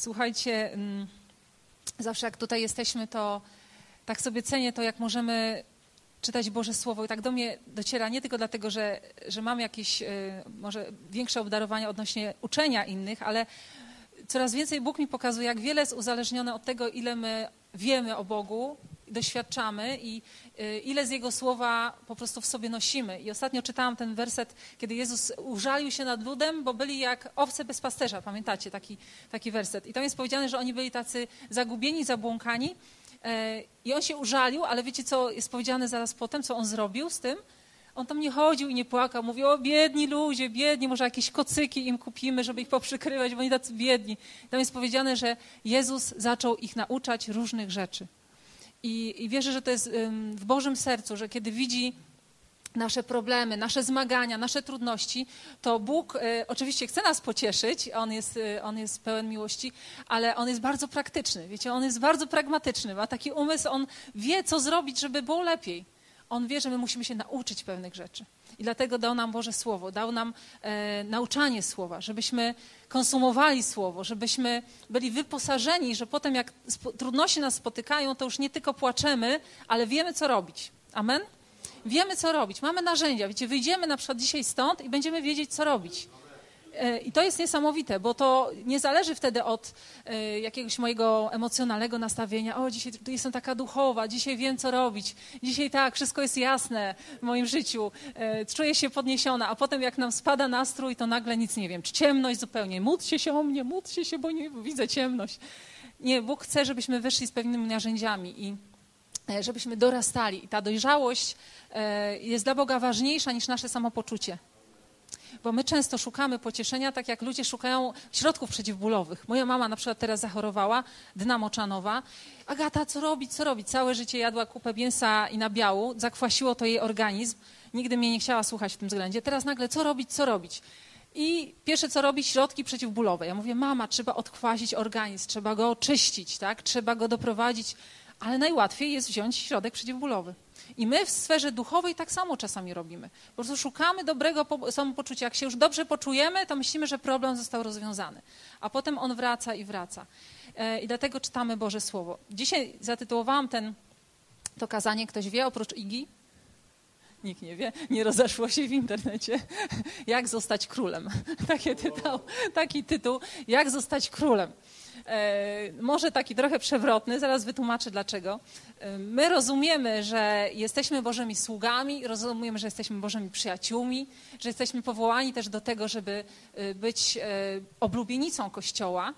Słuchajcie, mm, zawsze jak tutaj jesteśmy, to tak sobie cenię to, jak możemy czytać Boże Słowo. I tak do mnie dociera nie tylko dlatego, że, że mam jakieś y, może większe obdarowania odnośnie uczenia innych, ale coraz więcej Bóg mi pokazuje, jak wiele jest uzależnione od tego, ile my wiemy o Bogu, doświadczamy i y, ile z Jego słowa po prostu w sobie nosimy. I ostatnio czytałam ten werset, kiedy Jezus użalił się nad ludem, bo byli jak owce bez pasterza. Pamiętacie taki, taki werset? I tam jest powiedziane, że oni byli tacy zagubieni, zabłąkani. E, I on się użalił, ale wiecie, co jest powiedziane zaraz potem, co on zrobił z tym? On tam nie chodził i nie płakał. Mówił, o biedni ludzie, biedni, może jakieś kocyki im kupimy, żeby ich poprzykrywać, bo oni tacy biedni. Tam jest powiedziane, że Jezus zaczął ich nauczać różnych rzeczy. I, i wierzę, że to jest w Bożym sercu, że kiedy widzi nasze problemy, nasze zmagania, nasze trudności, to Bóg y, oczywiście chce nas pocieszyć, on jest, y, on jest pełen miłości, ale On jest bardzo praktyczny, wiecie, On jest bardzo pragmatyczny, ma taki umysł, On wie, co zrobić, żeby było lepiej. On wie, że my musimy się nauczyć pewnych rzeczy. I dlatego dał nam Boże Słowo, dał nam e, nauczanie Słowa, żebyśmy konsumowali Słowo, żebyśmy byli wyposażeni, że potem jak trudności nas spotykają, to już nie tylko płaczemy, ale wiemy, co robić. Amen? Wiemy, co robić. Mamy narzędzia. Wiecie, wyjdziemy na przykład dzisiaj stąd i będziemy wiedzieć, co robić. E, I to jest niesamowite, bo to nie zależy wtedy od e, jakiegoś mojego emocjonalnego nastawienia. O, dzisiaj jestem taka duchowa, dzisiaj wiem, co robić. Dzisiaj tak, wszystko jest jasne w moim życiu. E, czuję się podniesiona, a potem jak nam spada nastrój, to nagle nic nie wiem. Czy ciemność zupełnie. Módlcie się o mnie, módlcie się, bo nie widzę ciemność. Nie, Bóg chce, żebyśmy wyszli z pewnymi narzędziami i żebyśmy dorastali. I ta dojrzałość jest dla Boga ważniejsza niż nasze samopoczucie bo my często szukamy pocieszenia, tak jak ludzie szukają środków przeciwbólowych. Moja mama na przykład teraz zachorowała, dna moczanowa. Agata, co robić, co robić? Całe życie jadła kupę mięsa i nabiału, zakwasiło to jej organizm. Nigdy mnie nie chciała słuchać w tym względzie. Teraz nagle, co robić, co robić? I pierwsze co robi, środki przeciwbólowe. Ja mówię, mama, trzeba odkwasić organizm, trzeba go oczyścić, tak? trzeba go doprowadzić, ale najłatwiej jest wziąć środek przeciwbólowy. I my w sferze duchowej tak samo czasami robimy. Po prostu szukamy dobrego samopoczucia. Jak się już dobrze poczujemy, to myślimy, że problem został rozwiązany. A potem on wraca i wraca. E, I dlatego czytamy Boże Słowo. Dzisiaj zatytułowałam ten, to kazanie, ktoś wie, oprócz Igi? Nikt nie wie, nie rozeszło się w internecie. Jak zostać królem? Tytuł, taki tytuł Jak zostać królem. E, może taki trochę przewrotny, zaraz wytłumaczę dlaczego. E, my rozumiemy, że jesteśmy Bożymi sługami, rozumiemy, że jesteśmy Bożymi przyjaciółmi, że jesteśmy powołani też do tego, żeby e, być oblubienicą Kościoła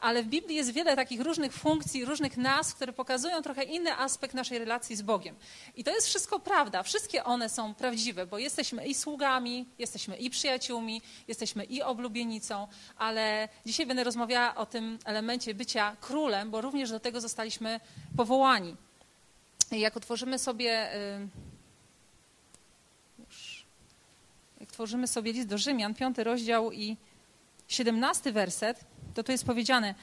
ale w Biblii jest wiele takich różnych funkcji, różnych nazw, które pokazują trochę inny aspekt naszej relacji z Bogiem. I to jest wszystko prawda. Wszystkie one są prawdziwe, bo jesteśmy i sługami, jesteśmy i przyjaciółmi, jesteśmy i oblubienicą, ale dzisiaj będę rozmawiała o tym elemencie bycia królem, bo również do tego zostaliśmy powołani. Jak otworzymy sobie. Jak tworzymy sobie list do Rzymian, piąty rozdział i siedemnasty werset, to tu jest powiedziane: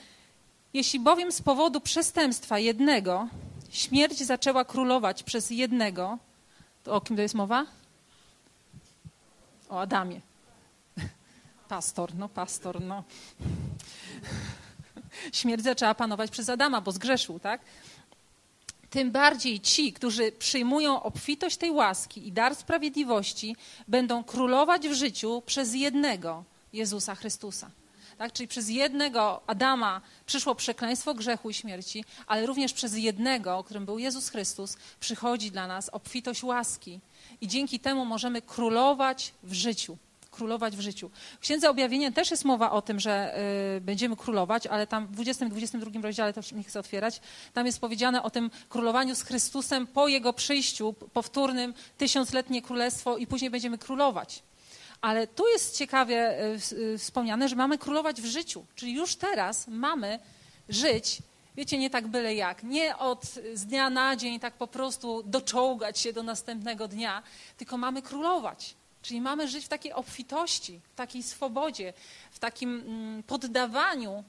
Jeśli bowiem z powodu przestępstwa jednego śmierć zaczęła królować przez jednego, to o kim to jest mowa? O Adamie. Pastor, no pastor, no. Śmierć zaczęła panować przez Adama, bo zgrzeszył, tak? Tym bardziej ci, którzy przyjmują obfitość tej łaski i dar sprawiedliwości, będą królować w życiu przez jednego Jezusa Chrystusa. Tak? Czyli przez jednego Adama przyszło przekleństwo grzechu i śmierci, ale również przez jednego, którym był Jezus Chrystus, przychodzi dla nas obfitość łaski. I dzięki temu możemy królować w życiu królować w życiu. W Księdze Objawienia też jest mowa o tym, że y, będziemy królować, ale tam w 20 i 22 rozdziale, to nie chcę otwierać, tam jest powiedziane o tym królowaniu z Chrystusem po Jego przyjściu, powtórnym, tysiącletnie królestwo i później będziemy królować. Ale tu jest ciekawie e, e, wspomniane, że mamy królować w życiu, czyli już teraz mamy żyć, wiecie, nie tak byle jak, nie od z dnia na dzień tak po prostu doczołgać się do następnego dnia, tylko mamy królować. Czyli mamy żyć w takiej obfitości, w takiej swobodzie, w takim mm, poddawaniu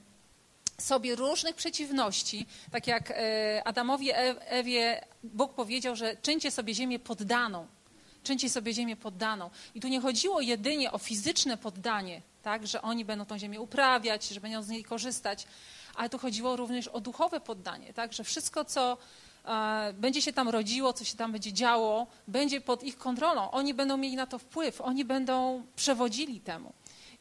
sobie różnych przeciwności, tak jak e, Adamowi Ewie Bóg powiedział, że czyńcie sobie ziemię poddaną czyńcie sobie ziemię poddaną. I tu nie chodziło jedynie o fizyczne poddanie, tak? że oni będą tą ziemię uprawiać, że będą z niej korzystać, ale tu chodziło również o duchowe poddanie, tak? że wszystko, co e, będzie się tam rodziło, co się tam będzie działo, będzie pod ich kontrolą. Oni będą mieli na to wpływ, oni będą przewodzili temu.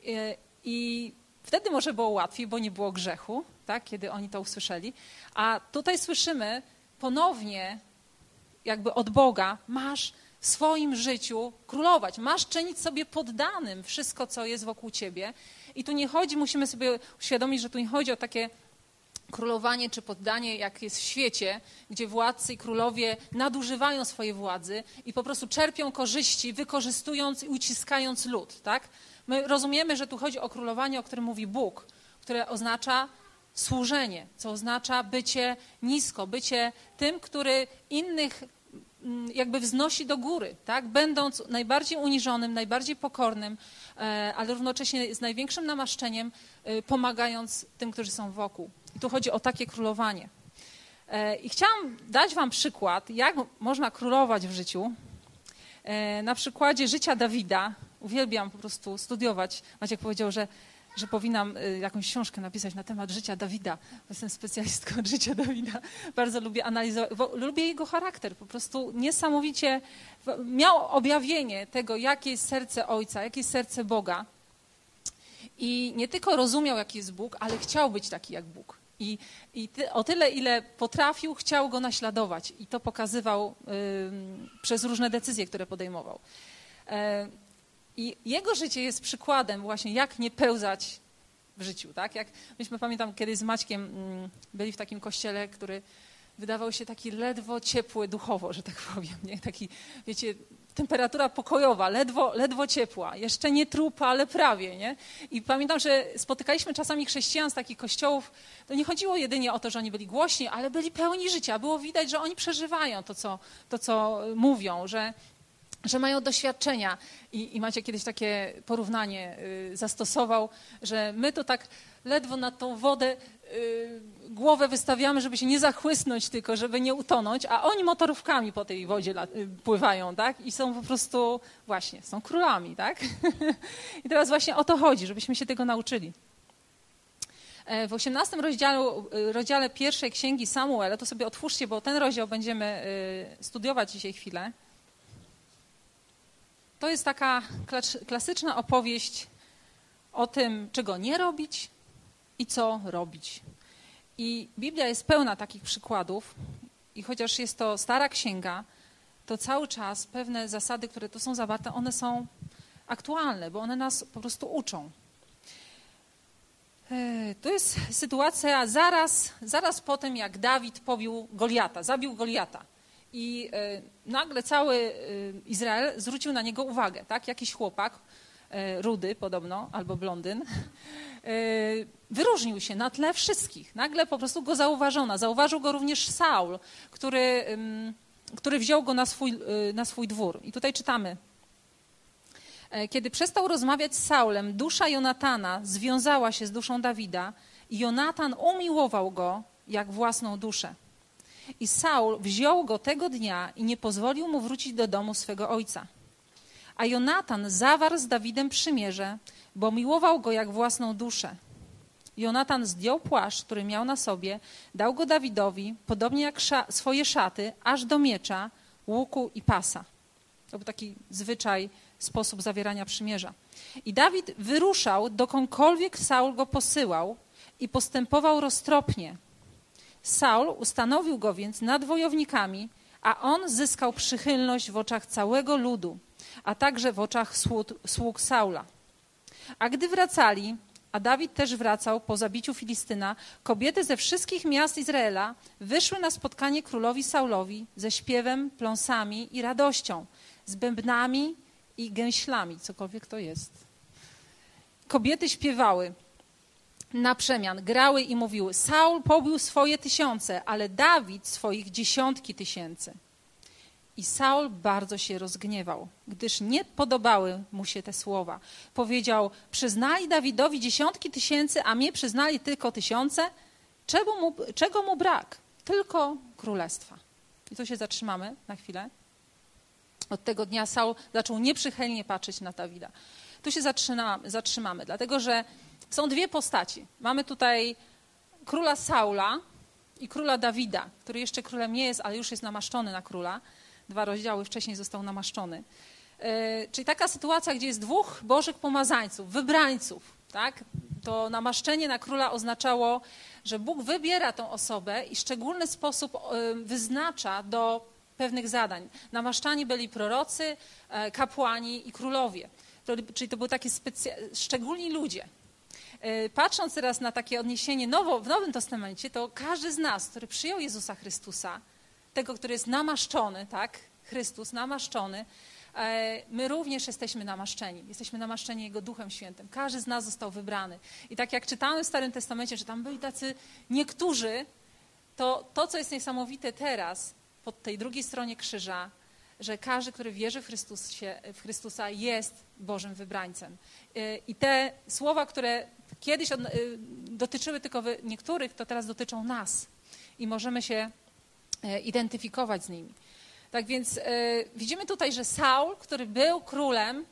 E, I wtedy może było łatwiej, bo nie było grzechu, tak? kiedy oni to usłyszeli. A tutaj słyszymy ponownie jakby od Boga, masz w swoim życiu królować, masz czynić sobie poddanym wszystko, co jest wokół ciebie. I tu nie chodzi, musimy sobie uświadomić, że tu nie chodzi o takie królowanie czy poddanie, jak jest w świecie, gdzie władcy i królowie nadużywają swojej władzy i po prostu czerpią korzyści, wykorzystując i uciskając lud. Tak? My rozumiemy, że tu chodzi o królowanie, o którym mówi Bóg, które oznacza służenie, co oznacza bycie nisko, bycie tym, który innych jakby wznosi do góry, tak? będąc najbardziej uniżonym, najbardziej pokornym, e, ale równocześnie z największym namaszczeniem, e, pomagając tym, którzy są wokół. I tu chodzi o takie królowanie. E, I chciałam dać Wam przykład, jak można królować w życiu. Na przykładzie życia Dawida. Uwielbiam po prostu studiować. Maciek powiedział, że że powinnam y, jakąś książkę napisać na temat życia Dawida. Jestem specjalistką od życia Dawida. Bardzo lubię analizować, lubię jego charakter. Po prostu niesamowicie miał objawienie tego, jakie jest serce Ojca, jakie jest serce Boga. I nie tylko rozumiał, jaki jest Bóg, ale chciał być taki jak Bóg. I, i ty, o tyle, ile potrafił, chciał go naśladować. I to pokazywał y, przez różne decyzje, które podejmował. Y, i jego życie jest przykładem właśnie, jak nie pełzać w życiu. Tak? Jak myśmy, pamiętam, kiedyś z Maćkiem mm, byli w takim kościele, który wydawał się taki ledwo ciepły duchowo, że tak powiem. Nie? Taki, wiecie, temperatura pokojowa, ledwo, ledwo ciepła. Jeszcze nie trupa, ale prawie. Nie? I pamiętam, że spotykaliśmy czasami chrześcijan z takich kościołów. To nie chodziło jedynie o to, że oni byli głośni, ale byli pełni życia. Było widać, że oni przeżywają to, co, to, co mówią, że że mają doświadczenia. I, I Macie kiedyś takie porównanie y, zastosował, że my to tak ledwo na tą wodę y, głowę wystawiamy, żeby się nie zachłysnąć tylko, żeby nie utonąć, a oni motorówkami po tej wodzie y, pływają, tak? I są po prostu, właśnie, są królami, tak? I teraz właśnie o to chodzi, żebyśmy się tego nauczyli. E, w 18 rozdziale, rozdziale pierwszej księgi Samuela, to sobie otwórzcie, bo ten rozdział będziemy studiować dzisiaj chwilę. To jest taka klasyczna opowieść o tym, czego nie robić i co robić. I Biblia jest pełna takich przykładów, i chociaż jest to stara księga, to cały czas pewne zasady, które tu są zawarte, one są aktualne, bo one nas po prostu uczą. E, to jest sytuacja zaraz, zaraz po tym, jak Dawid pobił Goliata, zabił Goliata i e, nagle cały e, Izrael zwrócił na niego uwagę. Tak? Jakiś chłopak, e, rudy podobno, albo blondyn, wyróżnił się na tle wszystkich. Nagle po prostu go zauważono. Zauważył go również Saul, który, który wziął go na swój, na swój dwór. I tutaj czytamy. Kiedy przestał rozmawiać z Saulem, dusza Jonatana związała się z duszą Dawida i Jonatan umiłował go jak własną duszę. I Saul wziął go tego dnia i nie pozwolił mu wrócić do domu swego ojca. A Jonatan zawarł z Dawidem przymierze, bo miłował go jak własną duszę. Jonatan zdjął płaszcz, który miał na sobie, dał go Dawidowi, podobnie jak sza swoje szaty, aż do miecza, łuku i pasa. To był taki zwyczaj, sposób zawierania przymierza. I Dawid wyruszał, dokądkolwiek Saul go posyłał i postępował roztropnie, Saul ustanowił go więc nad wojownikami, a on zyskał przychylność w oczach całego ludu, a także w oczach sług Saula. A gdy wracali, a Dawid też wracał po zabiciu Filistyna, kobiety ze wszystkich miast Izraela wyszły na spotkanie królowi Saulowi ze śpiewem, pląsami i radością, z bębnami i gęślami, cokolwiek to jest. Kobiety śpiewały, na przemian grały i mówiły: Saul pobił swoje tysiące, ale Dawid swoich dziesiątki tysięcy. I Saul bardzo się rozgniewał, gdyż nie podobały mu się te słowa. Powiedział: Przyznali Dawidowi dziesiątki tysięcy, a mnie przyznali tylko tysiące. Czego mu, czego mu brak? Tylko królestwa. I tu się zatrzymamy na chwilę. Od tego dnia Saul zaczął nieprzychylnie patrzeć na Dawida. tu się zatrzymamy, zatrzymamy, dlatego że są dwie postaci. Mamy tutaj króla Saula i króla Dawida, który jeszcze królem nie jest, ale już jest namaszczony na króla. Dwa rozdziały wcześniej został namaszczony. E, czyli taka sytuacja, gdzie jest dwóch bożych pomazańców, wybrańców, tak? To namaszczenie na króla oznaczało, że Bóg wybiera tą osobę i szczególny sposób e, wyznacza do pewnych zadań. Namaszczani byli prorocy, e, kapłani i królowie. Czyli to były takie specja- szczególni ludzie. Patrząc teraz na takie odniesienie nowo, w Nowym Testamencie, to każdy z nas, który przyjął Jezusa Chrystusa, tego, który jest namaszczony, tak? Chrystus namaszczony, E, my również jesteśmy namaszczeni. Jesteśmy namaszczeni Jego Duchem Świętym. Każdy z nas został wybrany. I tak jak czytamy w Starym Testamencie, że tam byli tacy niektórzy, to to, co jest niesamowite teraz, po tej drugiej stronie krzyża, że każdy, który wierzy w, Chrystusie, w Chrystusa, jest Bożym wybrańcem. E, I te słowa, które kiedyś e, dotyczyły tylko niektórych, to teraz dotyczą nas. I możemy się identyfikować z nimi. Tak więc y, widzimy tutaj, że Saul, który był królem,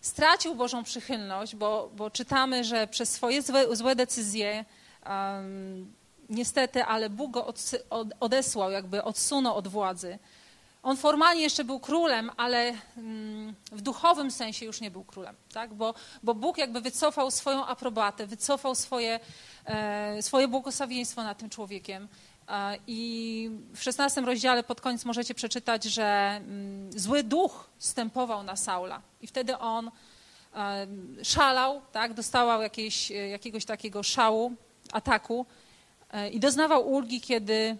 stracił Bożą przychylność, bo, bo czytamy, że przez swoje złe, złe decyzje um, niestety, ale Bóg go od, odesłał, jakby odsunął od władzy. On formalnie jeszcze był królem, ale mm, w duchowym sensie już nie był królem, tak? bo, bo Bóg jakby wycofał swoją aprobatę, wycofał swoje, e, swoje błogosławieństwo nad tym człowiekiem. I w szesnastym rozdziale pod koniec możecie przeczytać, że mm, zły duch stępował na Saula i wtedy on szalał, tak, dostał jakieś, jakiegoś takiego szału, ataku e, i doznawał ulgi, kiedy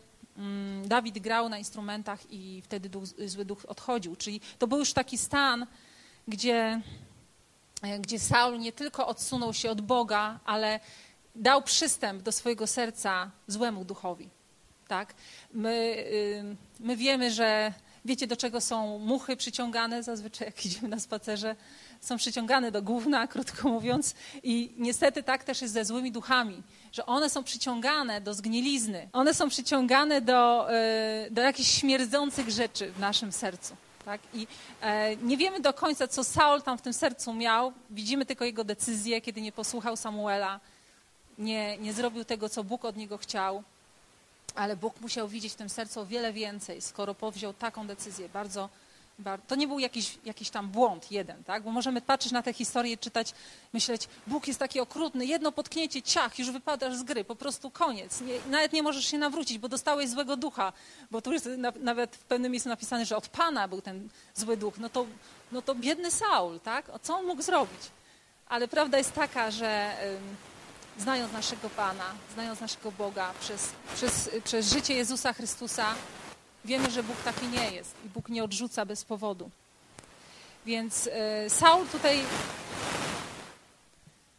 Dawid grał na instrumentach i wtedy duch, zły duch odchodził. Czyli to był już taki stan, gdzie, e, gdzie Saul nie tylko odsunął się od Boga, ale dał przystęp do swojego serca złemu duchowi tak? My, my wiemy, że wiecie, do czego są muchy przyciągane zazwyczaj, jak idziemy na spacerze. Są przyciągane do gówna, krótko mówiąc. I niestety tak też jest ze złymi duchami, że one są przyciągane do zgnilizny. One są przyciągane do, y, do jakichś śmierdzących rzeczy w naszym sercu. Tak? I e, nie wiemy do końca, co Saul tam w tym sercu miał. Widzimy tylko jego decyzję, kiedy nie posłuchał Samuela, nie, nie zrobił tego, co Bóg od niego chciał. Ale Bóg musiał widzieć w tym sercu o wiele więcej, skoro powziął taką decyzję. Bardzo, to nie był jakiś, jakiś tam błąd jeden, tak? Bo możemy patrzeć na tę historię, czytać, myśleć, Bóg jest taki okrutny, jedno potknięcie, ciach, już wypadasz z gry, po prostu koniec. Nie, nawet nie możesz się nawrócić, bo dostałeś złego ducha, bo tu jest na, nawet w pewnym miejscu napisane, że od Pana był ten zły duch. No to, no to biedny Saul, tak? O co on mógł zrobić? Ale prawda jest taka, że znając naszego Pana, znając naszego Boga, przez, przez, przez życie Jezusa Chrystusa, wiemy, że Bóg taki nie jest i Bóg nie odrzuca bez powodu. Więc y, Saul tutaj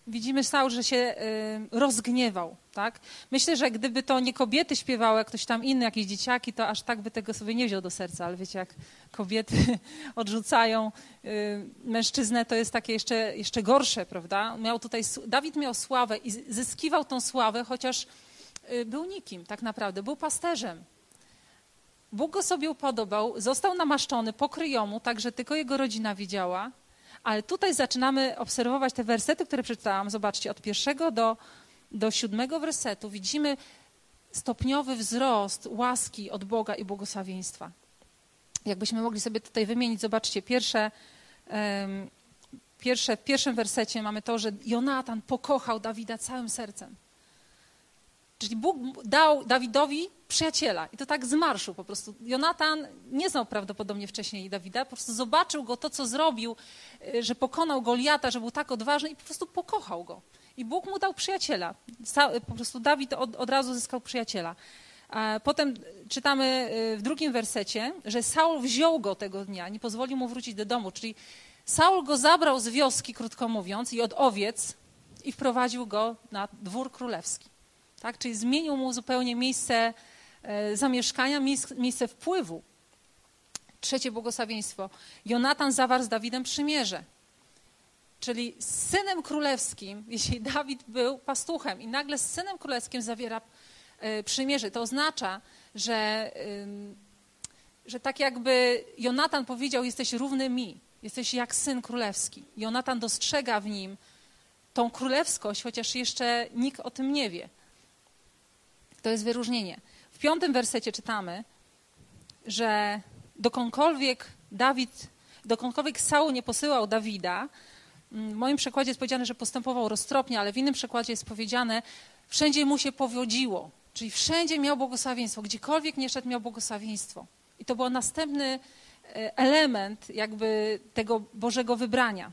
widzimy Saul, że się y, rozgniewał. Tak? Myślę, że gdyby to nie kobiety śpiewały, jak ktoś tam inny, jakieś dzieciaki, to aż tak by tego sobie nie wziął do serca. Ale wiecie, jak kobiety odrzucają y, mężczyznę, to jest takie jeszcze, jeszcze gorsze, prawda? Miał tutaj, Dawid miał sławę i zyskiwał tą sławę, chociaż był nikim tak naprawdę, był pasterzem. Bóg go sobie upodobał, został namaszczony pokryjomu, tak że tylko jego rodzina widziała. Ale tutaj zaczynamy obserwować te wersety, które przeczytałam. Zobaczcie, od pierwszego do, do siódmego wersetu widzimy stopniowy wzrost łaski od Boga i błogosławieństwa. Jakbyśmy mogli sobie tutaj wymienić, zobaczcie, pierwsze, um, pierwsze, w pierwszym wersecie mamy to, że Jonatan pokochał Dawida całym sercem. Czyli Bóg dał Dawidowi przyjaciela i to tak z marszu po prostu. Jonatan nie znał prawdopodobnie wcześniej Dawida, po prostu zobaczył go, to co zrobił, y, że pokonał Goliata, że był tak odważny i po prostu pokochał go. I Bóg mu dał przyjaciela. Po prostu Dawid od, od razu zyskał przyjaciela. Potem czytamy y, w drugim wersecie, że Saul wziął go tego dnia, nie pozwolił mu wrócić do domu, czyli Saul go zabrał z wioski, krótko mówiąc, i od owiec i wprowadził go na dwór królewski. Tak? Czyli zmienił mu zupełnie miejsce e, zamieszkania, miejsce wpływu. Trzecie błogosławieństwo. Jonatan zawarł z Dawidem przymierze. Czyli z synem królewskim, jeśli Dawid był pastuchem i nagle z synem królewskim zawiera e, przymierze, to oznacza, że, że tak jakby Jonatan powiedział, jesteś równy mi. Jesteś jak syn królewski. Jonatan dostrzega w nim tą królewskość, chociaż jeszcze nikt o tym nie wie. To jest wyróżnienie. W piątym wersecie czytamy, że dokądkolwiek Dawid, dokądkolwiek Saul nie posyłał Dawida, w moim przekładzie jest powiedziane, że postępował roztropnie, ale w innym przekładzie jest powiedziane, wszędzie mu się powodziło. Czyli wszędzie miał błogosławieństwo, gdziekolwiek nie szedł, miał błogosławieństwo. I to był następny e, element jakby tego Bożego wybrania.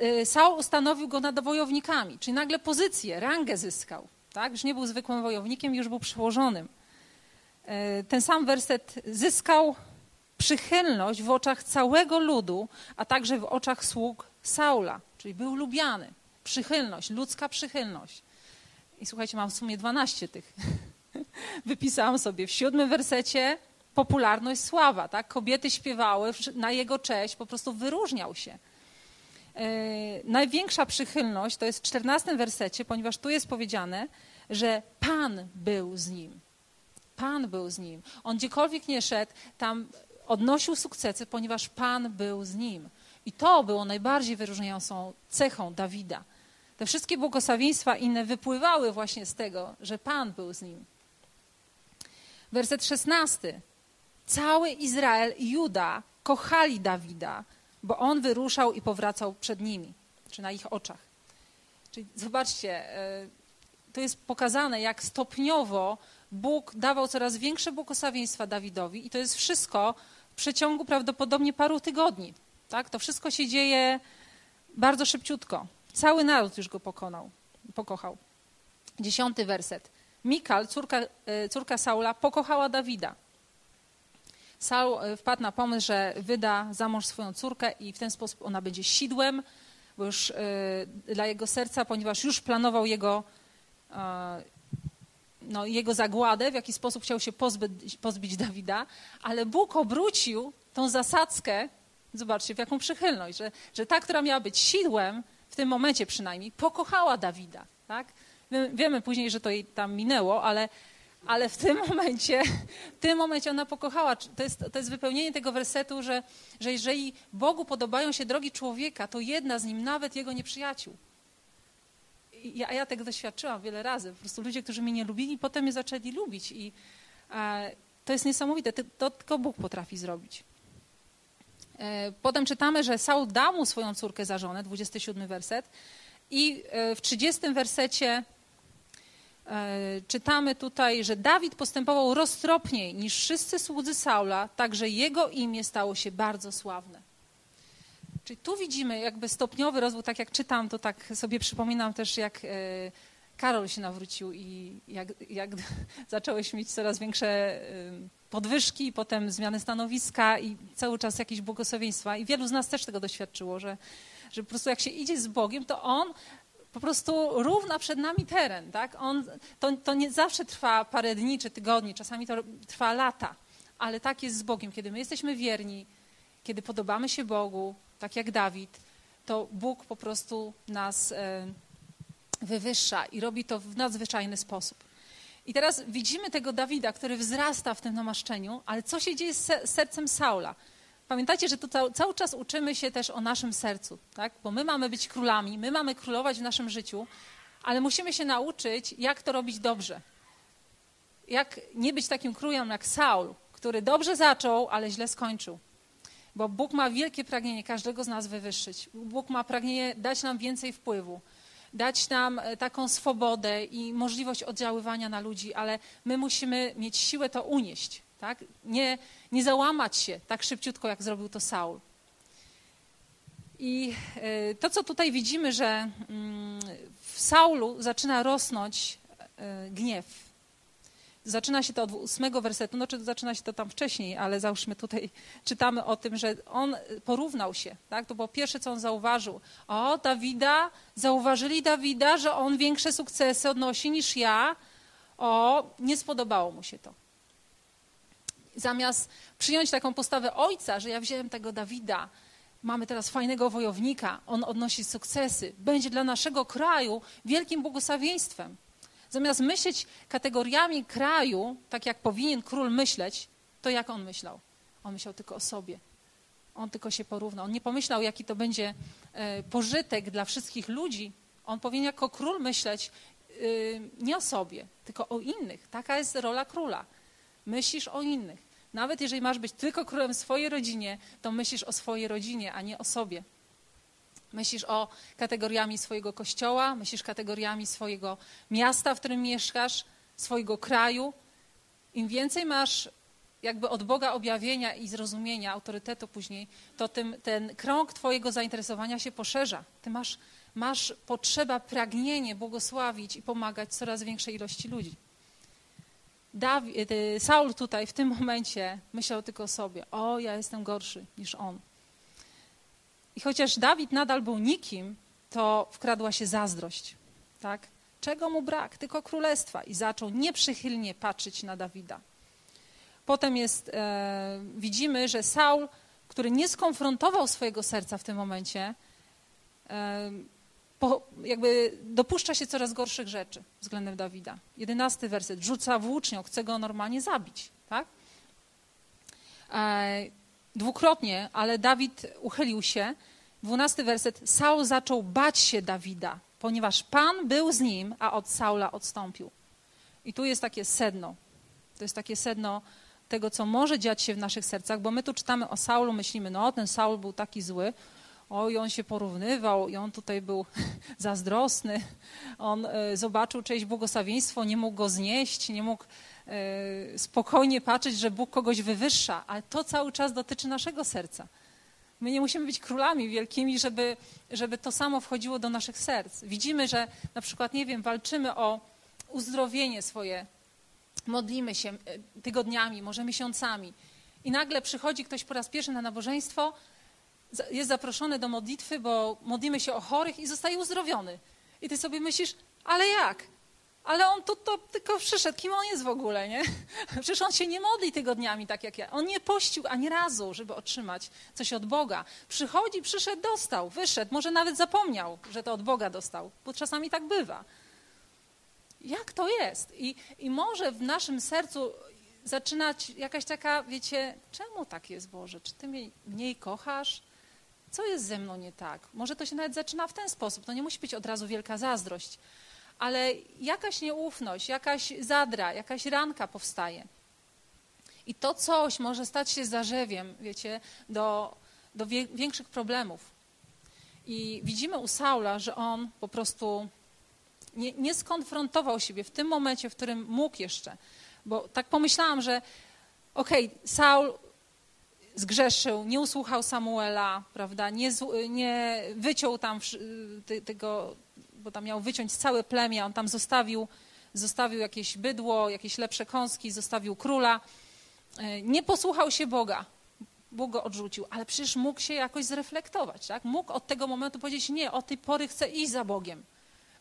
E, Saul ustanowił go nad wojownikami, czyli nagle pozycję, rangę zyskał. Tak? Już nie był zwykłym wojownikiem, już był przełożonym. E, ten sam werset zyskał przychylność w oczach całego ludu, a także w oczach sług Saula, czyli był lubiany. Przychylność, ludzka przychylność. I słuchajcie, mam w sumie 12 tych. Wypisałam sobie w siódmym wersecie popularność, sława. Tak? Kobiety śpiewały na jego cześć, po prostu wyróżniał się. Yy, największa przychylność to jest w czternastym wersecie, ponieważ tu jest powiedziane, że Pan był z nim. Pan był z nim. On gdziekolwiek nie szedł, tam odnosił sukcesy, ponieważ Pan był z nim. I to było najbardziej wyróżniającą cechą Dawida. Te wszystkie błogosławieństwa inne wypływały właśnie z tego, że Pan był z nim. Werset 16. Cały Izrael i Juda kochali Dawida, bo on wyruszał i powracał przed nimi, czy na ich oczach. Czyli zobaczcie, e, to jest pokazane, jak stopniowo Bóg dawał coraz większe błogosławieństwa Dawidowi i to jest wszystko w przeciągu prawdopodobnie paru tygodni. Tak? To wszystko się dzieje bardzo szybciutko. Cały naród już go pokonał, pokochał. Dziesiąty werset. Mikal, córka, e, córka Saula, pokochała Dawida. Saul e, wpadł na pomysł, że wyda za mąż swoją córkę i w ten sposób ona będzie sidłem, bo już y, dla jego serca, ponieważ już planował jego, y, no, jego zagładę, w jaki sposób chciał się pozbyć, Dawida, ale Bóg obrócił tą zasadzkę, zobaczcie, w jaką przychylność, że, że ta, która miała być sidłem, w tym momencie przynajmniej, pokochała Dawida. Tak? Wiemy później, że to jej tam minęło, ale, ale w tym momencie, w tym momencie ona pokochała. To jest, to jest wypełnienie tego wersetu, że, że jeżeli Bogu podobają się drogi człowieka, to jedna z nim, nawet jego nieprzyjaciół. Ja, ja tego doświadczyłam wiele razy. Po prostu ludzie, którzy mnie nie lubili, potem mnie zaczęli lubić. I e, to jest niesamowite. To, to tylko Bóg potrafi zrobić. E, potem czytamy, że Saul dał mu swoją córkę za żonę, 27 werset. I e, w 30 wersecie czytamy tutaj, że Dawid postępował roztropniej niż wszyscy słudzy Saula, także jego imię stało się bardzo sławne. Czyli tu widzimy jakby stopniowy rozwój, tak jak czytam, to tak sobie przypominam też, jak Karol się nawrócił i jak, jak zacząłeś mieć coraz większe podwyżki, potem zmiany stanowiska i cały czas jakieś błogosławieństwa. I wielu z nas też tego doświadczyło, że, że po prostu jak się idzie z Bogiem, to On po prostu równa przed nami teren. Tak? On, to, to nie zawsze trwa parę dni czy tygodni, czasami to trwa lata, ale tak jest z Bogiem. Kiedy my jesteśmy wierni, kiedy podobamy się Bogu, tak jak Dawid, to Bóg po prostu nas e, wywyższa i robi to w nadzwyczajny sposób. I teraz widzimy tego Dawida, który wzrasta w tym namaszczeniu, ale co się dzieje z sercem Saula? Pamiętajcie, że tu cały czas uczymy się też o naszym sercu, tak? bo my mamy być królami, my mamy królować w naszym życiu, ale musimy się nauczyć, jak to robić dobrze. Jak nie być takim królem jak Saul, który dobrze zaczął, ale źle skończył. Bo Bóg ma wielkie pragnienie każdego z nas wywyższyć. Bóg ma pragnienie dać nam więcej wpływu dać nam e, taką swobodę i możliwość oddziaływania na ludzi, ale my musimy mieć siłę to unieść, tak? nie, nie załamać się tak szybciutko, jak zrobił to Saul. I e, to, co tutaj widzimy, że mm, w Saulu zaczyna rosnąć e, gniew, Zaczyna się to od ósmego wersetu, no czy zaczyna się to tam wcześniej, ale załóżmy tutaj czytamy o tym, że on porównał się, tak? To było pierwsze, co on zauważył. O, Dawida, zauważyli Dawida, że on większe sukcesy odnosi niż ja. O, nie spodobało mu się to. Zamiast przyjąć taką postawę ojca, że ja wziąłem tego Dawida, mamy teraz fajnego wojownika, on odnosi sukcesy, będzie dla naszego kraju wielkim błogosławieństwem. Zamiast myśleć kategoriami kraju, tak jak powinien król myśleć, to jak on myślał? On myślał tylko o sobie. On tylko się porówna. On nie pomyślał, jaki to będzie e, pożytek dla wszystkich ludzi. On powinien jako król myśleć y, nie o sobie, tylko o innych. Taka jest rola króla. Myślisz o innych. Nawet jeżeli masz być tylko królem w swojej rodzinie, to myślisz o swojej rodzinie, a nie o sobie. Myślisz o kategoriami swojego kościoła, myślisz kategoriami swojego miasta, w którym mieszkasz, swojego kraju. Im więcej masz jakby od Boga objawienia i zrozumienia, autorytetu później, to tym, ten krąg Twojego zainteresowania się poszerza. Ty masz, masz potrzeba, pragnienie błogosławić i pomagać coraz większej ilości ludzi. Y, Saul tutaj w tym momencie myślał tylko o sobie: O, ja jestem gorszy niż on. I chociaż Dawid nadal był nikim, to wkradła się zazdrość. Tak? Czego mu brak? Tylko królestwa. I zaczął nieprzychylnie patrzeć na Dawida. Potem jest, e, widzimy, że Saul, który nie skonfrontował swojego serca w tym momencie, e, po, jakby dopuszcza się coraz gorszych rzeczy względem Dawida. Jedenasty werset. Rzuca włócznią, chce go normalnie zabić. Tak? E, dwukrotnie, ale Dawid uchylił się. Dwunasty werset. Saul zaczął bać się Dawida, ponieważ Pan był z nim, a od Saula odstąpił. I tu jest takie sedno. To jest takie sedno tego, co może dziać się w naszych sercach, bo my tu czytamy o Saulu, myślimy, no ten Saul był taki zły, oj, on się porównywał i on tutaj był zazdrosny, on y, zobaczył czyjeś błogosławieństwo, nie mógł go znieść, nie mógł y, spokojnie patrzeć, że Bóg kogoś wywyższa, ale to cały czas dotyczy naszego serca. My nie musimy być królami wielkimi, żeby, żeby to samo wchodziło do naszych serc. Widzimy, że na przykład, nie wiem, walczymy o uzdrowienie swoje modlimy się e, tygodniami, może miesiącami i nagle przychodzi ktoś po raz pierwszy na nabożeństwo, jest zaproszony do modlitwy, bo modlimy się o chorych i zostaje uzdrowiony. I ty sobie myślisz, ale jak? Ale on tu to tylko przyszedł. Kim on jest w ogóle, nie? Przecież on się nie modli tygodniami tak jak ja. On nie pościł ani razu, żeby otrzymać coś od Boga. Przychodzi, przyszedł, dostał, wyszedł. Może nawet zapomniał, że to od Boga dostał, bo czasami tak bywa jak to jest? I, I może w naszym sercu zaczynać jakaś taka, wiecie, czemu tak jest Boże? Czy ty mnie mniej kochasz? Co jest ze mną nie tak? Może to się nawet zaczyna w ten sposób. To nie musi być od razu wielka zazdrość, ale jakaś nieufność, jakaś zadra, jakaś ranka powstaje. I to coś może stać się zarzewiem, wiecie, do, do większych problemów. I widzimy u Saula, że on po prostu nie, nie skonfrontował siebie w tym momencie, w którym mógł jeszcze. Bo tak pomyślałam, że okej, okay, Saul zgrzeszył, nie usłuchał Samuela, prawda, nie, nie wyciął tam tego, bo tam miał wyciąć całe plemię, on tam zostawił, zostawił jakieś bydło, jakieś lepsze kąski, zostawił króla. E, nie posłuchał się Boga. Bóg go odrzucił, ale przecież mógł się jakoś zreflektować, tak? Mógł od tego momentu powiedzieć, nie, od tej pory chcę iść za Bogiem.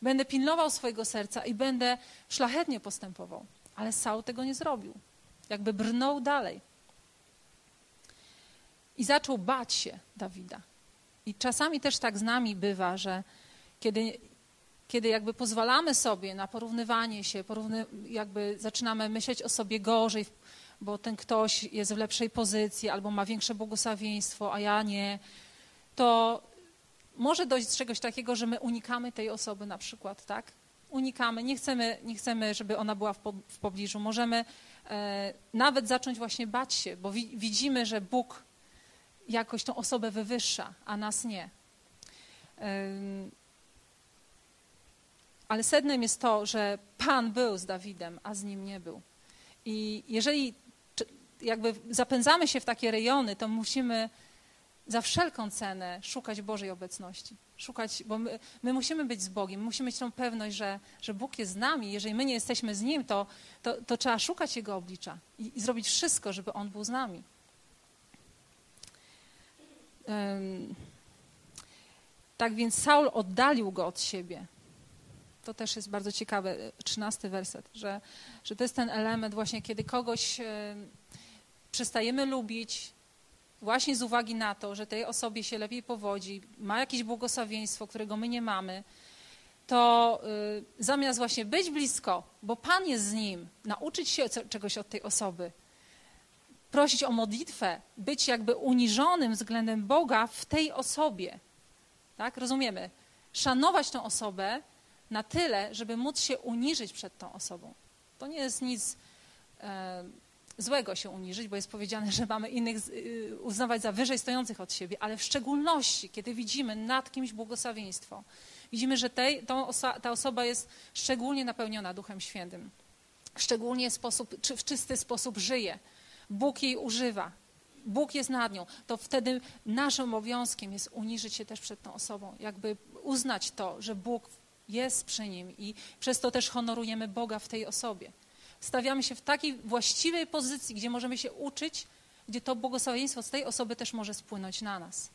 Będę pilnował swojego serca i będę szlachetnie postępował. Ale Saul tego nie zrobił. Jakby brnął dalej. I zaczął bać się Dawida. I czasami też tak z nami bywa, że kiedy, kiedy jakby pozwalamy sobie na porównywanie się, porówny, jakby zaczynamy myśleć o sobie gorzej, bo ten ktoś jest w lepszej pozycji albo ma większe błogosławieństwo, a ja nie, to może dojść do czegoś takiego, że my unikamy tej osoby na przykład, tak? Unikamy, nie chcemy, nie chcemy żeby ona była w, po, w pobliżu. Możemy e, nawet zacząć właśnie bać się, bo wi, widzimy, że Bóg jakoś tą osobę wywyższa, a nas nie. Ale sednem jest to, że Pan był z Dawidem, a z nim nie był. I jeżeli jakby zapędzamy się w takie rejony, to musimy za wszelką cenę szukać Bożej obecności. Szukać, bo my, my, musimy być z Bogiem, musimy mieć tą pewność, że, że Bóg jest z nami. Jeżeli my nie jesteśmy z Nim, to, to, to trzeba szukać Jego oblicza i, i, zrobić wszystko, żeby On był z nami. Tak więc Saul oddalił go od siebie. To też jest bardzo ciekawe, trzynasty werset, że, że to jest ten element właśnie, kiedy kogoś przestajemy lubić, właśnie z uwagi na to, że tej osobie się lepiej powodzi, ma jakieś błogosławieństwo, którego my nie mamy, to y, zamiast właśnie być blisko, bo Pan jest z nim, nauczyć się czegoś od tej osoby, prosić o modlitwę, być jakby uniżonym względem Boga w tej osobie. Tak? Rozumiemy? Szanować tą osobę na tyle, żeby móc się uniżyć przed tą osobą. To nie jest nic e, złego się uniżyć, bo jest powiedziane, że mamy innych y, uznawać za wyżej stojących od siebie, ale w szczególności, kiedy widzimy nad kimś błogosławieństwo, widzimy, że tej, osa, ta osoba jest szczególnie napełniona Duchem Świętym, szczególnie sposób, czy w czysty sposób żyje, Bóg jej używa, Bóg jest nad nią, to wtedy naszym obowiązkiem jest uniżyć się też przed tą osobą, jakby uznać to, że Bóg jest przy nim i przez to też honorujemy Boga w tej osobie. Stawiamy się w takiej właściwej pozycji, gdzie możemy się uczyć, gdzie to błogosławieństwo z tej osoby też może spłynąć na nas.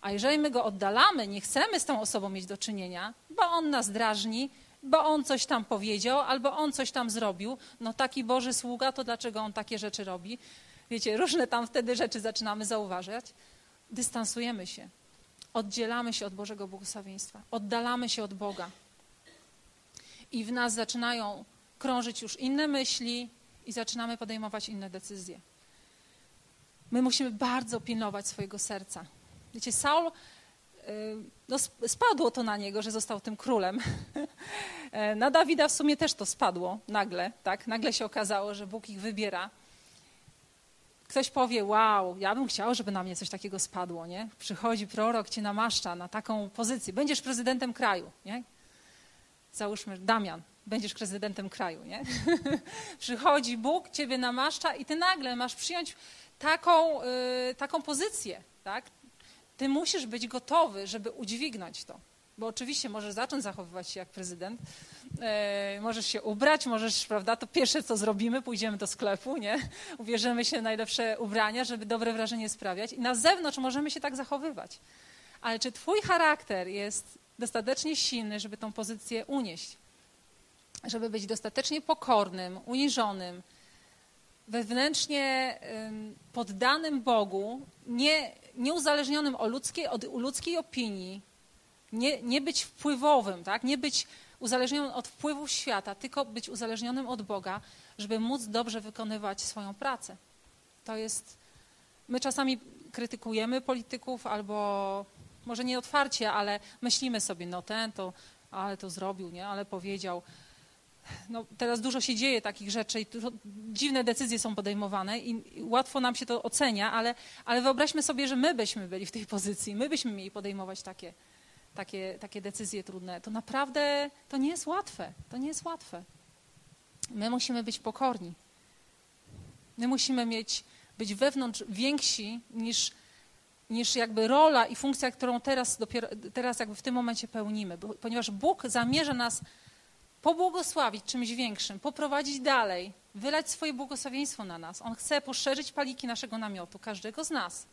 A jeżeli my go oddalamy, nie chcemy z tą osobą mieć do czynienia, bo on nas drażni, bo on coś tam powiedział, albo on coś tam zrobił, no taki Boży sługa, to dlaczego on takie rzeczy robi? Wiecie, różne tam wtedy rzeczy zaczynamy zauważać. Dystansujemy się, oddzielamy się od Bożego błogosławieństwa, oddalamy się od Boga. I w nas zaczynają krążyć już inne myśli i zaczynamy podejmować inne decyzje. My musimy bardzo pilnować swojego serca. Wiecie, Saul, no spadło to na niego, że został tym królem. E, na Dawida w sumie też to spadło nagle, tak? Nagle się okazało, że Bóg ich wybiera. Ktoś powie, wow, ja bym chciał, żeby na mnie coś takiego spadło, nie? Przychodzi prorok, cię namaszcza na taką pozycję. Będziesz prezydentem kraju, nie? Załóżmy, Damian, będziesz prezydentem kraju, nie? Przychodzi Bóg, ciebie namaszcza i ty nagle masz przyjąć taką, y, taką pozycję, tak? Ty musisz być gotowy, żeby udźwignąć to. Bo oczywiście możesz zacząć zachowywać się jak prezydent, e, możesz się ubrać, możesz, prawda, to pierwsze co zrobimy, pójdziemy do sklepu, nie? Ubierzemy się najlepsze ubrania, żeby dobre wrażenie sprawiać i na zewnątrz możemy się tak zachowywać. Ale czy twój charakter jest dostatecznie silny, żeby tą pozycję unieść? Żeby być dostatecznie pokornym, uniżonym, wewnętrznie poddanym Bogu, nie, nieuzależnionym od ludzkiej, od ludzkiej opinii, nie, nie być wpływowym, tak? nie być uzależnionym od wpływów świata, tylko być uzależnionym od Boga, żeby móc dobrze wykonywać swoją pracę. To jest. My czasami krytykujemy polityków albo może nie otwarcie, ale myślimy sobie, no ten to, ale to zrobił, nie, ale powiedział. No, teraz dużo się dzieje takich rzeczy i dziwne decyzje są podejmowane i łatwo nam się to ocenia, ale, ale wyobraźmy sobie, że my byśmy byli w tej pozycji, my byśmy mieli podejmować takie, takie, takie decyzje trudne, to naprawdę to nie jest łatwe. To nie jest łatwe. My musimy być pokorni. My musimy mieć, być wewnątrz więksi niż, niż jakby rola i funkcja, którą teraz, dopiero, teraz jakby w tym momencie pełnimy. Ponieważ Bóg zamierza nas pobłogosławić czymś większym, poprowadzić dalej, wylać swoje błogosławieństwo na nas. On chce poszerzyć paliki naszego namiotu, każdego z nas.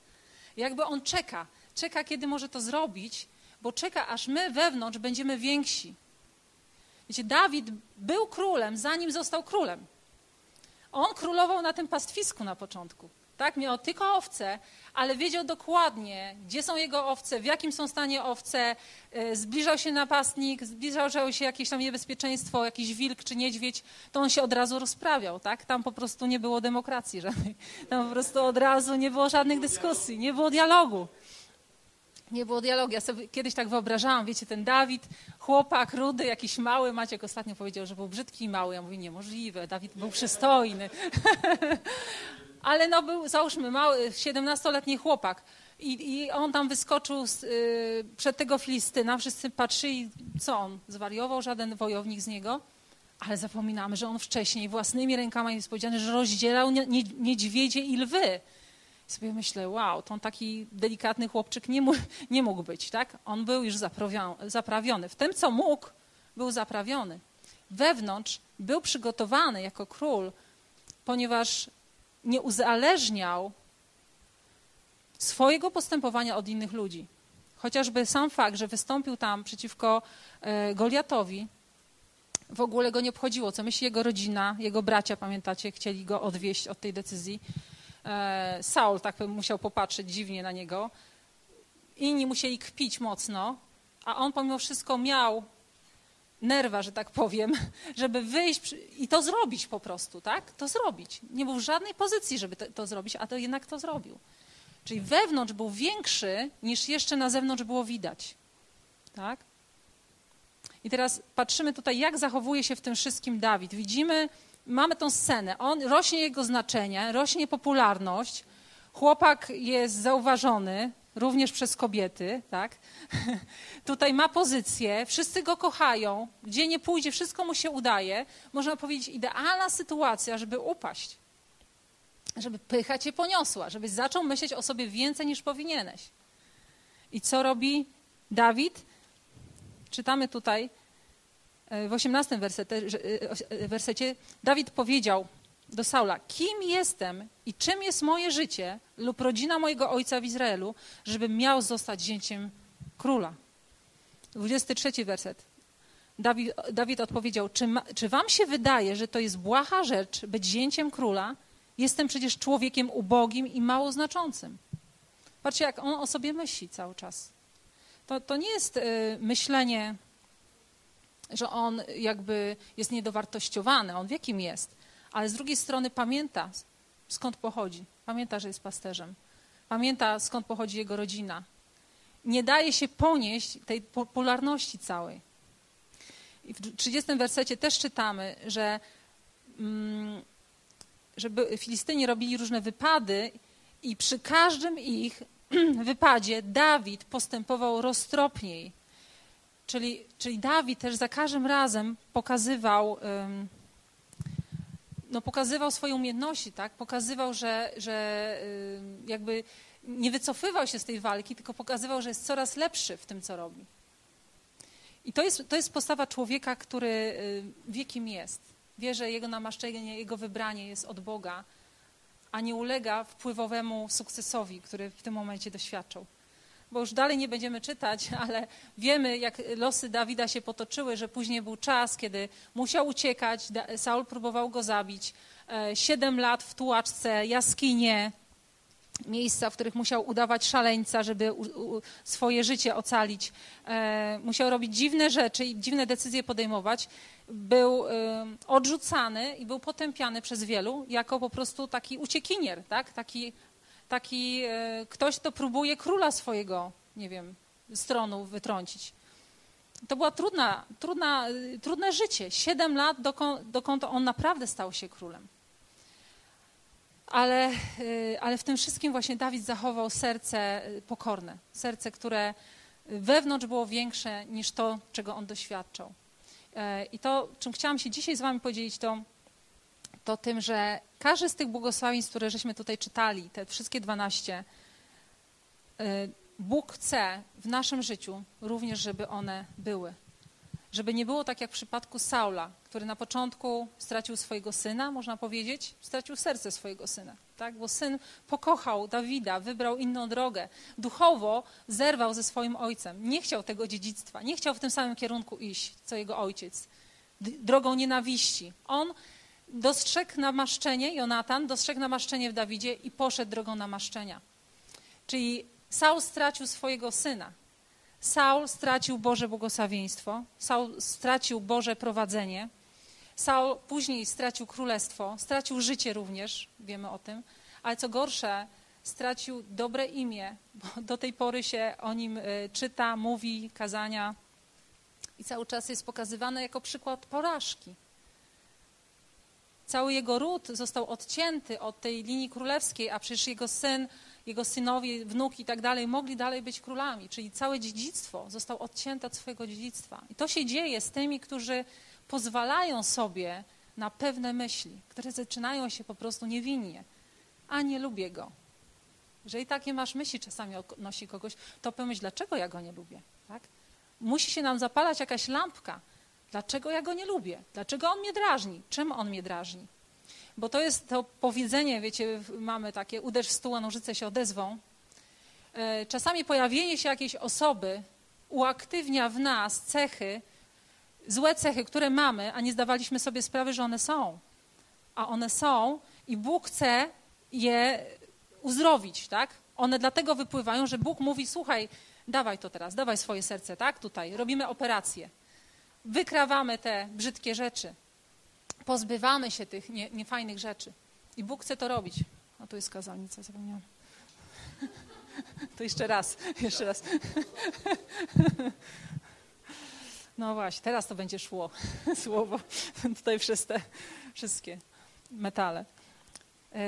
Jakby On czeka, czeka, kiedy może to zrobić, bo czeka, aż my wewnątrz będziemy więksi. Wiecie, Dawid był królem, zanim został królem. On królował na tym pastwisku na początku. Tak, miał tylko owce, ale wiedział dokładnie, gdzie są jego owce, w jakim są stanie owce. E, zbliżał się napastnik, zbliżało się jakieś tam niebezpieczeństwo, jakiś wilk czy niedźwiedź, to on się od razu rozprawiał. Tak? Tam po prostu nie było demokracji żadnej. Tam po prostu od razu nie było żadnych dyskusji, nie było dialogu nie było dialogu. Ja sobie kiedyś tak wyobrażałam, wiecie, ten Dawid, chłopak, rudy, jakiś mały, Maciek ostatnio powiedział, że był brzydki i mały. Ja mówię, niemożliwe, Dawid był przystojny. Ale no był, załóżmy, mały, 17-letni chłopak. I, I, on tam wyskoczył z, y, przed tego Filistyna, wszyscy patrzyli, co on, zwariował żaden wojownik z niego? Ale zapominamy, że on wcześniej własnymi rękami jest powiedziane, że rozdzielał niedźwiedzie i lwy sobie myślę, wow, to on taki delikatny chłopczyk nie mógł, nie mógł być, tak? On był już zaprawiony. W tym, co mógł, był zaprawiony. Wewnątrz był przygotowany jako król, ponieważ nie uzależniał swojego postępowania od innych ludzi. Chociażby sam fakt, że wystąpił tam przeciwko e, Goliatowi, w ogóle go nie obchodziło. Co myśli jego rodzina, jego bracia, pamiętacie, chcieli go odwieść od tej decyzji. E, Saul tak musiał popatrzeć dziwnie na niego. Inni musieli kpić mocno, a on pomimo wszystko miał nerwa, że tak powiem, żeby wyjść i to zrobić po prostu, tak? To zrobić. Nie był w żadnej pozycji, żeby to, to zrobić, a to jednak to zrobił. Czyli wewnątrz był większy niż jeszcze na zewnątrz było widać. Tak? I teraz patrzymy tutaj, jak zachowuje się w tym wszystkim Dawid. Widzimy, mamy tą scenę. On, rośnie jego znaczenie, rośnie popularność. Chłopak jest zauważony, również przez kobiety, tak? Tutaj ma pozycję, wszyscy go kochają, gdzie nie pójdzie, wszystko mu się udaje. Można powiedzieć, idealna sytuacja, żeby upaść. Żeby pycha cię poniosła, żebyś zaczął myśleć o sobie więcej niż powinieneś. I co robi Dawid? Czytamy tutaj e, w 18 wersecie, e, wersecie Dawid powiedział do Saula: Kim jestem i czym jest moje życie lub rodzina mojego ojca w Izraelu, żebym miał zostać zięciem króla? 23 werset. Dawid, Dawid odpowiedział: czy, ma, czy wam się wydaje, że to jest błaha rzecz być zięciem króla? Jestem przecież człowiekiem ubogim i mało znaczącym. Patrzcie, jak on o sobie myśli cały czas. To, to nie jest y, myślenie, że on jakby jest niedowartościowany, on wie kim jest, ale z drugiej strony pamięta skąd pochodzi. Pamięta, że jest pasterzem. Pamięta skąd pochodzi jego rodzina. Nie daje się ponieść tej popularności całej. I w 30 wersecie też czytamy, że mm, żeby Filistyni robili różne wypady i przy każdym ich wypadzie Dawid postępował roztropniej. Czyli, czyli Dawid też za każdym razem pokazywał, no pokazywał swoje umiejętności, tak? pokazywał, że, że jakby nie wycofywał się z tej walki, tylko pokazywał, że jest coraz lepszy w tym, co robi. I to jest, to jest postawa człowieka, który wie, kim jest. Wie, że jego namaszczenie, jego wybranie jest od Boga a nie ulega wpływowemu sukcesowi, który w tym momencie doświadczał. Bo już dalej nie będziemy czytać, ale wiemy, jak losy Dawida się potoczyły, że później był czas, kiedy musiał uciekać, Saul próbował go zabić. E, siedem lat w tułaczce, jaskinie, miejsca, w których musiał udawać szaleńca, żeby swoje życie ocalić. E, musiał robić dziwne rzeczy i dziwne decyzje podejmować był odrzucany i był potępiany przez wielu jako po prostu taki uciekinier, tak? taki, taki e, ktoś, kto próbuje króla swojego, nie wiem, stronu wytrącić. To była trudna, trudna, trudne życie. Siedem lat, dokąd, dokąd on naprawdę stał się królem. Ale, e, ale w tym wszystkim właśnie Dawid zachował serce e, pokorne, serce, które wewnątrz było większe niż to, czego on doświadczał. E, I to, czym chciałam się dzisiaj z Wami podzielić, to, to tym, że każdy z tych błogosławieństw, które żeśmy tutaj czytali, te wszystkie 12, e, Bóg chce w naszym życiu również, żeby one były. Żeby nie było tak jak w przypadku Saula, który na początku stracił swojego syna, można powiedzieć, stracił serce swojego syna, tak? bo syn pokochał Dawida, wybrał inną drogę, duchowo zerwał ze swoim ojcem, nie chciał tego dziedzictwa, nie chciał w tym samym kierunku iść, co jego ojciec, drogą nienawiści. On dostrzegł namaszczenie, Jonatan dostrzegł namaszczenie w Dawidzie i poszedł drogą namaszczenia. Czyli Saul stracił swojego syna, Saul stracił Boże błogosławieństwo, Saul stracił Boże prowadzenie, Saul później stracił królestwo, stracił życie również, wiemy o tym, ale co gorsze, stracił dobre imię, bo do tej pory się o nim y, czyta, mówi, kazania. I cały czas jest pokazywany jako przykład porażki. Cały jego ród został odcięty od tej linii królewskiej, a przecież jego syn jego synowie, wnuki i tak dalej mogli dalej być królami, czyli całe dziedzictwo zostało odcięte od swojego dziedzictwa. I to się dzieje z tymi, którzy pozwalają sobie na pewne myśli, które zaczynają się po prostu niewinnie. A nie lubię go. Jeżeli takie masz myśli czasami odnosi kogoś, to pomyśl, dlaczego ja go nie lubię. Tak? Musi się nam zapalać jakaś lampka. Dlaczego ja go nie lubię? Dlaczego on mnie drażni? Czym on mnie drażni? Bo to jest to powiedzenie, wiecie, mamy takie uderz w stół, a nożyce się odezwą. E, czasami pojawienie się jakiejś osoby uaktywnia w nas cechy, złe cechy, które mamy, a nie zdawaliśmy sobie sprawy, że one są. A one są i Bóg chce je uzdrowić, tak? One dlatego wypływają, że Bóg mówi, słuchaj, dawaj to teraz, dawaj swoje serce, tak? Tutaj, robimy operację. Wykrawamy te brzydkie rzeczy. Pozbywamy się tych nie, niefajnych rzeczy. I Bóg chce to robić. A tu jest kazalnica, zapomniałam. To jeszcze raz, jeszcze raz. No właśnie, teraz to będzie szło słowo tutaj przez te wszystkie metale. Yy,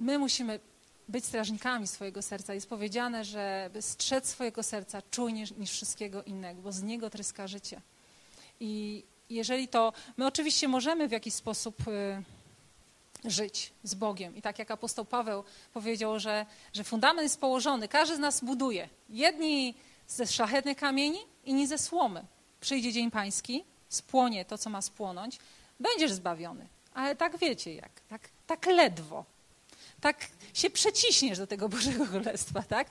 my musimy być strażnikami swojego serca. Jest powiedziane, że strzec swojego serca czujniej niż wszystkiego innego, bo z niego tryska życie. I jeżeli to, my oczywiście możemy w jakiś sposób yy, żyć z Bogiem. I tak jak apostoł Paweł powiedział, że, że fundament jest położony, każdy z nas buduje. Jedni ze szlachetnych kamieni, inni ze słomy. Przyjdzie dzień pański, spłonie to, co ma spłonąć, będziesz zbawiony. Ale tak wiecie jak, tak, tak ledwo. Tak się przeciśniesz do tego Bożego Królestwa, tak?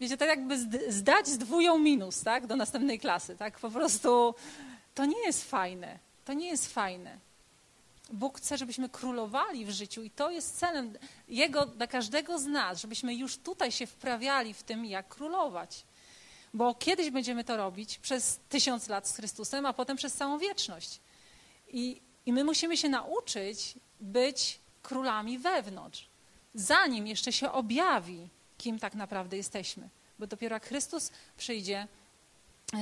Wiecie, tak jakby zdać z dwują minus, tak? Do następnej klasy, tak? Po prostu to nie jest fajne. To nie jest fajne. Bóg chce, żebyśmy królowali w życiu i to jest celem Jego dla każdego z nas, żebyśmy już tutaj się wprawiali w tym, jak królować. Bo kiedyś będziemy to robić przez tysiąc lat z Chrystusem, a potem przez całą wieczność. I, i my musimy się nauczyć być królami wewnątrz, zanim jeszcze się objawi, kim tak naprawdę jesteśmy. Bo dopiero jak Chrystus przyjdzie yy,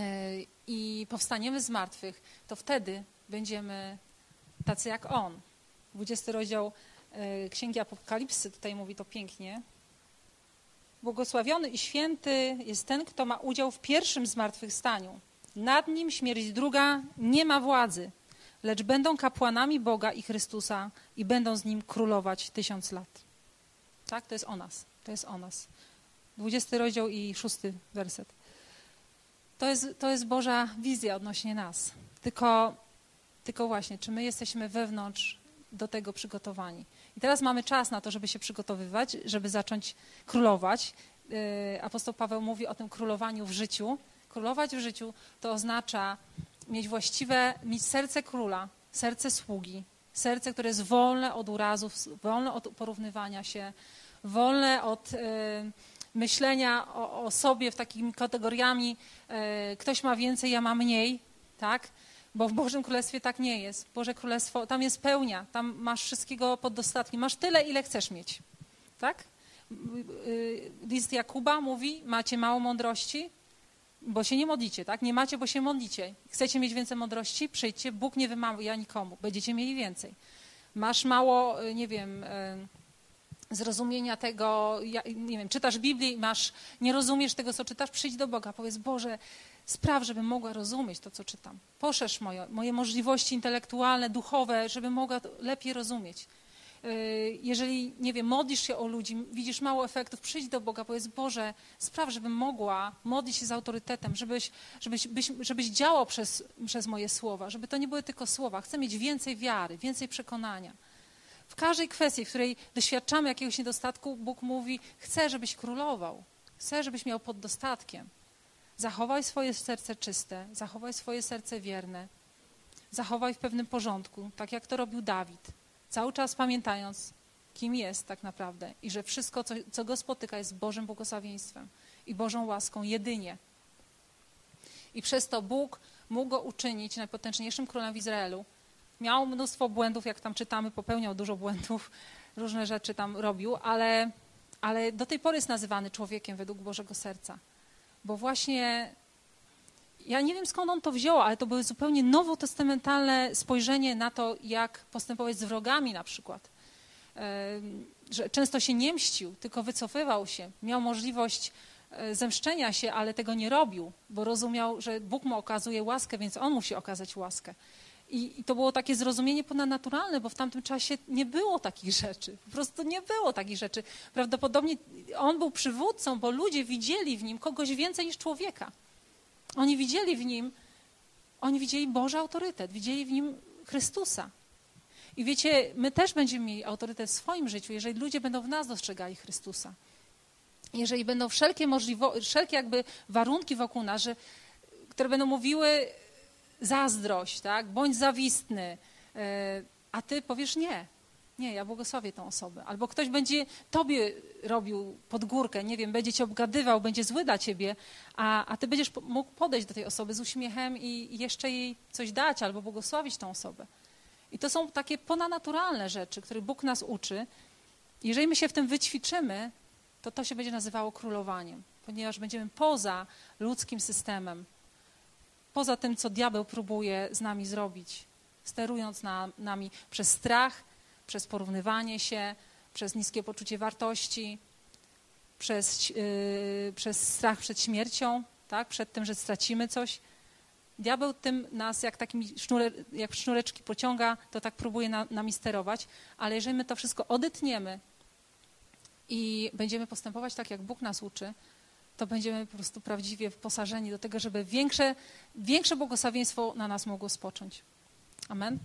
i powstaniemy z martwych, to wtedy będziemy tacy jak On. 20 rozdział yy, Księgi Apokalipsy tutaj mówi to pięknie. Błogosławiony i święty jest ten, kto ma udział w pierwszym zmartwychwstaniu. Nad nim śmierć druga nie ma władzy, lecz będą kapłanami Boga i Chrystusa i będą z nim królować tysiąc lat. Tak? To jest o nas. To jest o nas. 20 rozdział i szósty werset. To jest, to jest Boża wizja odnośnie nas. Tylko, tylko właśnie, czy my jesteśmy wewnątrz do tego przygotowani. I teraz mamy czas na to, żeby się przygotowywać, żeby zacząć królować. Y, apostoł Paweł mówi o tym królowaniu w życiu. Królować w życiu to oznacza mieć właściwe, mieć serce króla, serce sługi, serce, które jest wolne od urazów, wolne od porównywania się, wolne od y, myślenia o, o, sobie w takimi kategoriami y, ktoś ma więcej, ja mam mniej, tak? Bo w Bożym Królestwie tak nie jest. Boże Królestwo, tam jest pełnia, tam masz wszystkiego pod dostatkiem. Masz tyle, ile chcesz mieć. Tak? List Jakuba mówi, macie mało mądrości, bo się nie modlicie, tak? Nie macie, bo się modlicie. Chcecie mieć więcej mądrości? Przyjdźcie, Bóg nie wymawia nikomu, będziecie mieli więcej. Masz mało, nie wiem, zrozumienia tego, nie wiem, czytasz Biblię i masz, nie rozumiesz tego, co czytasz, przyjdź do Boga, powiedz, Boże, Spraw, żebym mogła rozumieć to, co czytam. Poszerz moje, moje możliwości intelektualne, duchowe, żebym mogła lepiej rozumieć. Y, jeżeli, nie wiem, modlisz się o ludzi, widzisz mało efektów, przyjdź do Boga, powiedz, Boże, spraw, żebym mogła modlić się z autorytetem, żebyś, żebyś, byś, żebyś działał przez, przez moje słowa, żeby to nie były tylko słowa. Chcę mieć więcej wiary, więcej przekonania. W każdej kwestii, w której doświadczamy jakiegoś niedostatku, Bóg mówi, chcę, żebyś królował. Chcę, żebyś miał pod dostatkiem. Zachowaj swoje serce czyste, zachowaj swoje serce wierne, zachowaj w pewnym porządku, tak jak to robił Dawid, cały czas pamiętając, kim jest tak naprawdę i że wszystko, co, co go spotyka, jest Bożym błogosławieństwem i Bożą łaską jedynie. I przez to Bóg mógł go uczynić najpotężniejszym królem w Izraelu. Miał mnóstwo błędów, jak tam czytamy, popełniał dużo błędów, różne rzeczy tam robił, ale, ale do tej pory jest nazywany człowiekiem według Bożego serca bo właśnie ja nie wiem skąd on to wziął, ale to były zupełnie nowotestamentalne spojrzenie na to, jak postępować z wrogami na przykład. Że często się nie mścił, tylko wycofywał się, miał możliwość e, zemszczenia się, ale tego nie robił, bo rozumiał, że Bóg mu okazuje łaskę, więc on musi okazać łaskę. I, I, to było takie zrozumienie ponadnaturalne, bo w tamtym czasie nie było takich rzeczy. Po prostu nie było takich rzeczy. Prawdopodobnie on był przywódcą, bo ludzie widzieli w nim kogoś więcej niż człowieka. Oni widzieli w nim, oni widzieli Boży autorytet, widzieli w nim Chrystusa. I wiecie, my też będziemy mieli autorytet w swoim życiu, jeżeli ludzie będą w nas dostrzegali Chrystusa. Jeżeli będą wszelkie możliwości, wszelkie jakby warunki wokół nas, że, które będą mówiły, zazdrość, tak? bądź zawistny, e, a ty powiesz nie. Nie, ja błogosławię tą osobę. Albo ktoś będzie tobie robił pod górkę, nie wiem, będzie cię obgadywał, będzie zły dla ciebie, a, a ty będziesz mógł podejść do tej osoby z uśmiechem i, jeszcze jej coś dać albo błogosławić tą osobę. I to są takie ponadnaturalne rzeczy, których Bóg nas uczy. Jeżeli my się w tym wyćwiczymy, to to się będzie nazywało królowaniem, ponieważ będziemy poza ludzkim systemem, poza tym, co diabeł próbuje z nami zrobić, sterując na, nami przez strach, przez porównywanie się, przez niskie poczucie wartości, przez, yy, przez strach przed śmiercią, tak? przed tym, że stracimy coś. Diabeł tym nas jak takim sznure, jak sznureczki pociąga, to tak próbuje na, nami sterować, ale jeżeli my to wszystko odetniemy i będziemy postępować tak, jak Bóg nas uczy, to będziemy po prostu prawdziwie wyposażeni do tego, żeby większe, większe błogosławieństwo na nas mogło spocząć. Amen.